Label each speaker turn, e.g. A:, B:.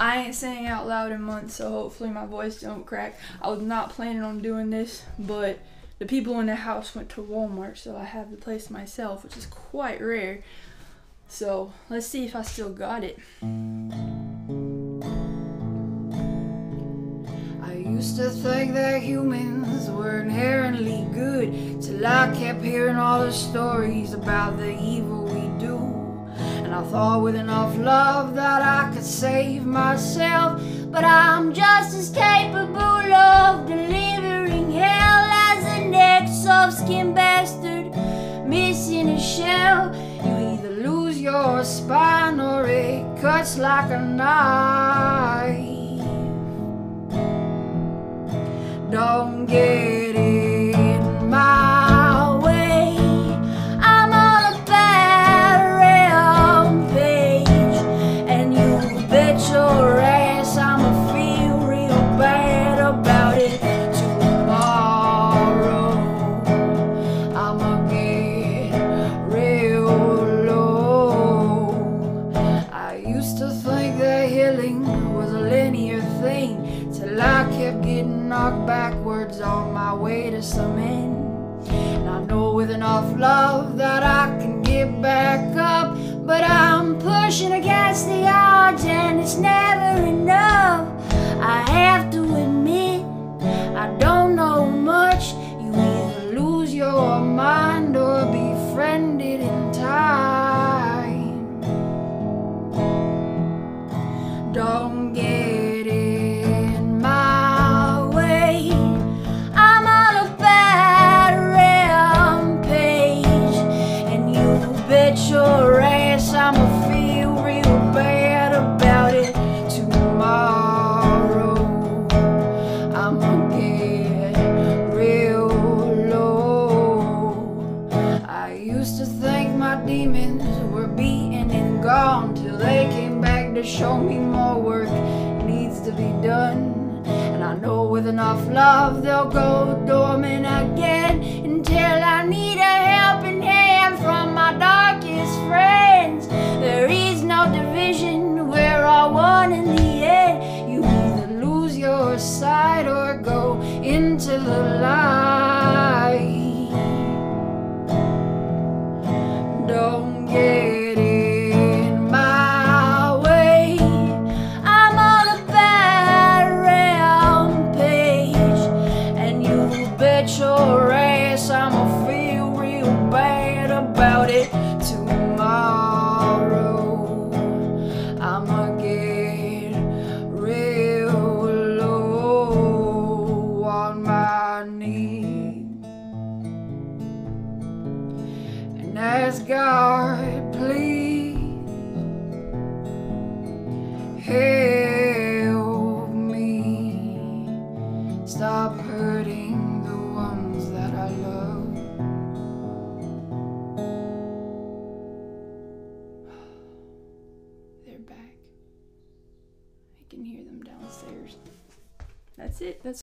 A: I ain't saying out loud in months, so hopefully my voice don't crack. I was not planning on doing this, but the people in the house went to Walmart, so I have the place myself, which is quite rare. So let's see if I still got it. I used to think that humans were inherently good till I kept hearing all the stories about the evil we do. I thought with enough love that I could save myself, but I'm just as capable of delivering hell as the next soft skin bastard missing a shell. You either lose your spine or it cuts like a knife. Don't get used to think that healing was a linear thing till I kept getting knocked backwards on my way to some end. And I know with enough love that I can get back up, but I'm pushing against the odds and it's never to show me more work needs to be done. And I know with enough love they'll go dormant again until I need a helping hand from my darkest friends. There is no division, we're all one in the end. You either lose your sight or go into the light. Don't and ask God, please help me stop hurting the ones that I love. They're back. I can hear them downstairs. That's it. That's